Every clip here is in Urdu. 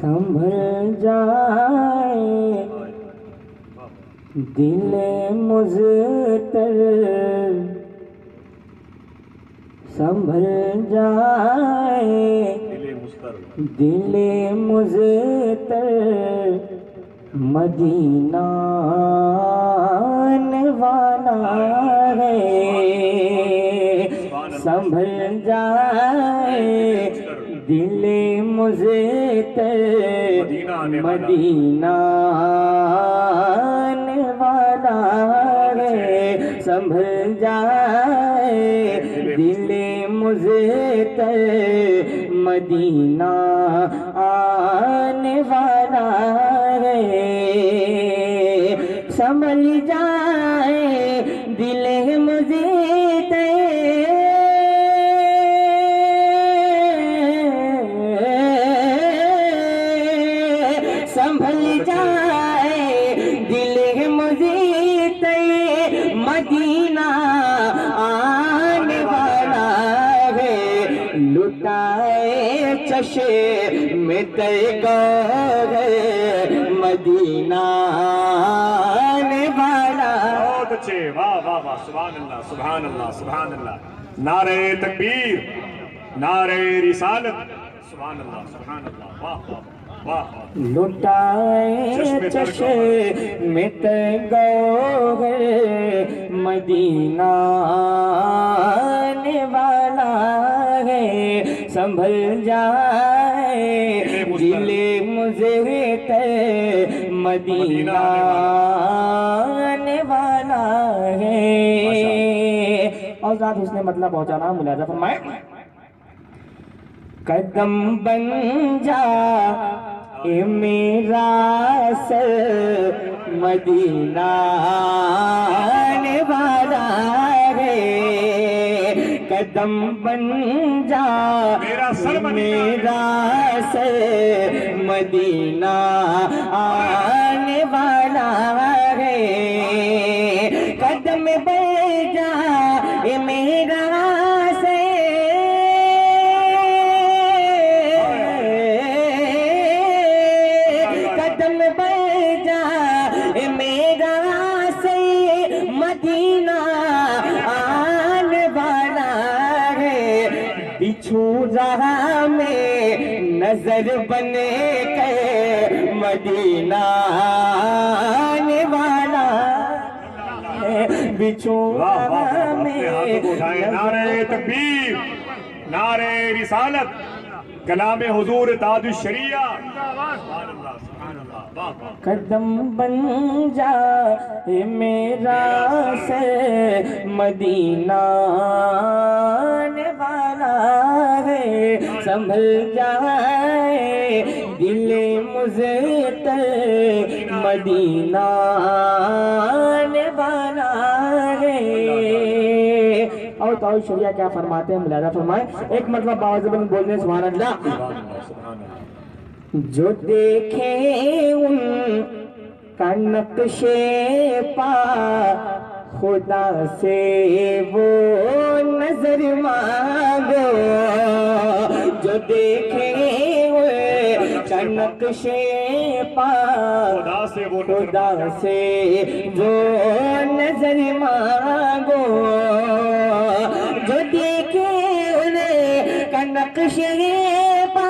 سنبھل جائے دل مزتر سنبھل جائے دل مستر دل مزتر مدینہ آنے والا ہے سنبھل جائے مدینہ آنے والا ہے۔ سنبھل جائے۔ دل مزتر مدینہ آنے والا ہے۔ سنبھل جائے۔ چشے میں تیگار مدینہ آنے والا۔ بہت اچھے۔ واہ واہ واہ۔ سبحان اللہ سبحان اللہ سبحان اللہ۔ نعرہ تکبیر نعرہ رسالت۔ سبحان اللہ سبحان اللہ۔ واہ واہ لٹائے چشے میں تیگار مدینہ آنے والا ہے۔ سنبھل جائے۔ دل مزید مدینہ آنے والا۔ ہے۔ اور ذات اس نے مطلب پہنچانا ملازہ فرمائے۔ قدم بن جا۔ اے میرا سر مدینہ آنے والا ہے۔ قدم بن جا میرا سر اے میرا سر مدینہ آنے والا نظر بنے کے مدینہ آنے والا ہے بچھو واہ واہ رہا واہ اپنے ہاتھوں کو اٹھائیں۔ نعرہ میں تکبیر نعرہ رسالت کلام حضور تاج الشریعہ قدم بن جا میرا سے مدینہ آنے ہے سنبھل جائے۔ دل مزید مدینہ آنے والا ہے اور تو شریعہ کیا فرماتے ہیں؟ ملاحظہ فرمائیں ایک مطلب باوزبن بولنے سبحان اللہ سبحان اللہ۔ جو دیکھے ان کا نقش پا، خدا سے وہ نظر مانگو۔ جو دیکھے ان کا نقش پا خدا سے وہ نظر سے مانگو۔ جو دیکھے نقش پا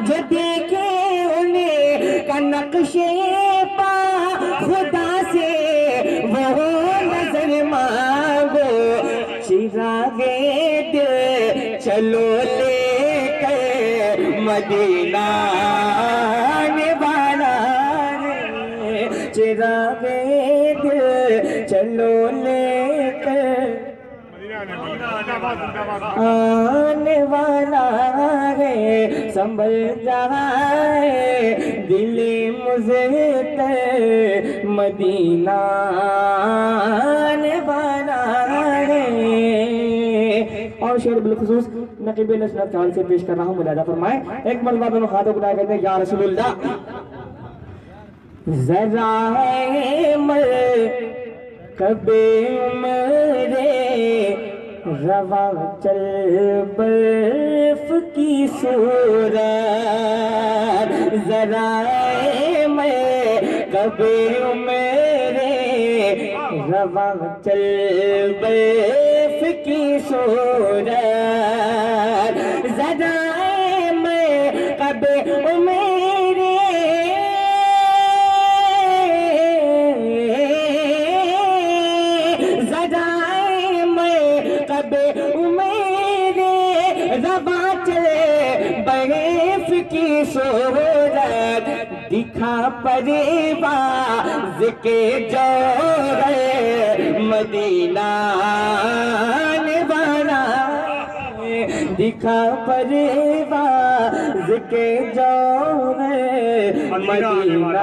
جو دیکھے انہیں کا نقش چلو لے کر مدینہ آنے والا ہے چراغ دل چلو لے کر آنے والا ہے سنبھل جائے دل مزید مدینہ آنے والا ہے۔ اور شعر بالخصوص نقیب نسلت خان سے پیش کر رہا ہوں ملاحظہ فرمائیں۔ ایک مرتبہ دونوں ہاتھوں کو کہتے ہیں یا رسول اللہ۔ ذرا ہے مر کبے عمرے رواں چل برف کی صورت۔ ذرا میں کبھی میرے رواں چل برف کی صورت۔ میں کبھی میرے زدائے میں کب میرے ربا چلے بیف کی صورت دکھا پریواز کے جور مدینہ نبانا دکھا پریواز کے جور مدینہ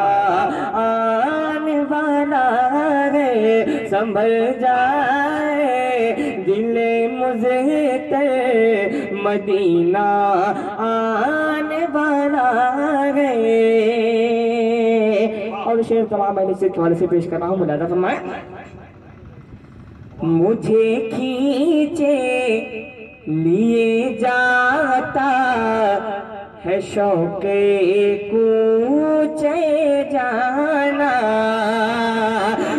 آنے والا۔ ہے سنبھل جائے دل مجھے تے مدینہ آنے والا ہے۔ اور شعر تمام اہل سے حوالے سے پیش کر رہا ہوں ملازہ فرمائیں۔ مجھے کھینچے لیے ہے شوق کوچے جانا۔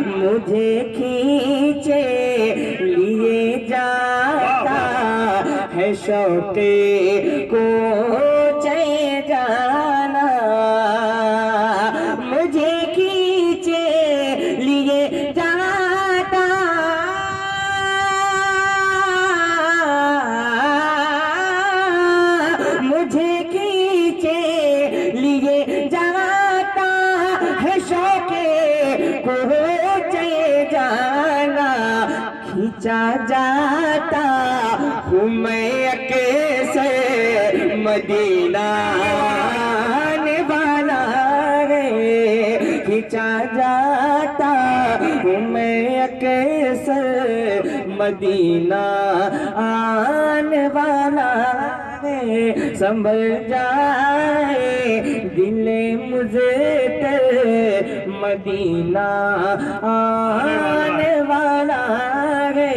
مجھے کھینچے لیے جاتا ہے شوق کوچے جانا، کھینچا جاتا ہوں میں اکیسے مدینہ آنے والا ہے۔ کھینچا جاتا ہوں میں اکیسے مدینہ آنے والا سنبھل جائے دل مجھے تے مدینہ آنے والا ہے۔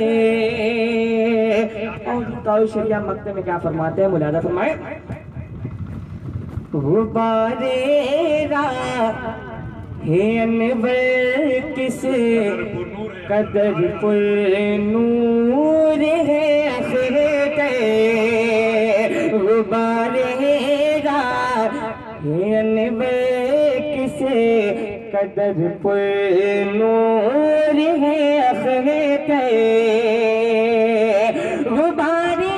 اور شریعہ مکتے میں کیا فرماتے ہیں؟ ملادہ فرمائے۔ غبارے راہ ہے انور کس قدر پر نور ہے آخرت غبارے راہ ہے انور کس قدر پر نور ہے اخوے تے غباری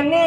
ہے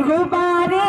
غباری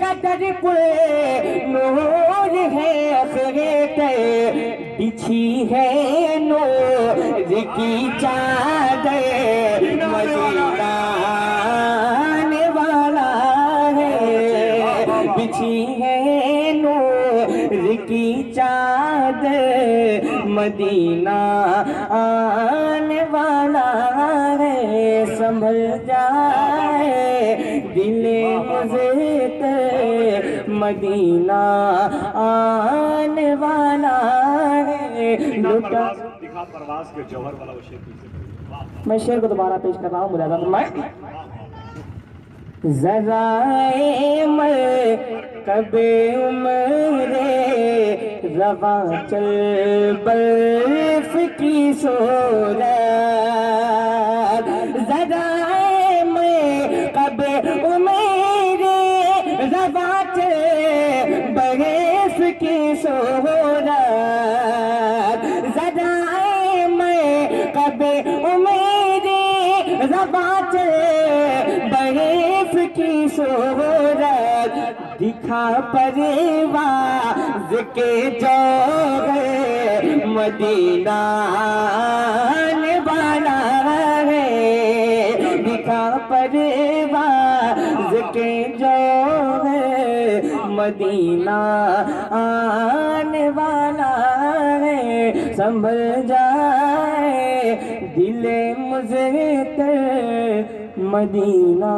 قدر پر نور ہے اخوے تے بچھی ہے نور کی چادر مدینہ آنے والا ہے۔ بچھی ہے نور کی چادر مدینہ آنے والا ہے۔ سنبھل جائے دل مزید مدینہ آنے والا ہے۔ لٹا آواز کے جوہر والا وہ شیر پیچھے میں شیر کو دوبارہ پیش کر رہا ہوں ملازہ فرمائیں ذرائے مر کب عمر، رواں چل برف کی سو رہے عمرے رواں چل برف کی صورت دکھا پرواز کے جوہر مدینہ آنے والا ہے دکھا پرواز کے جوہر مدینہ آنے والا ہے سنبھل جائے دل مجھے مدینہ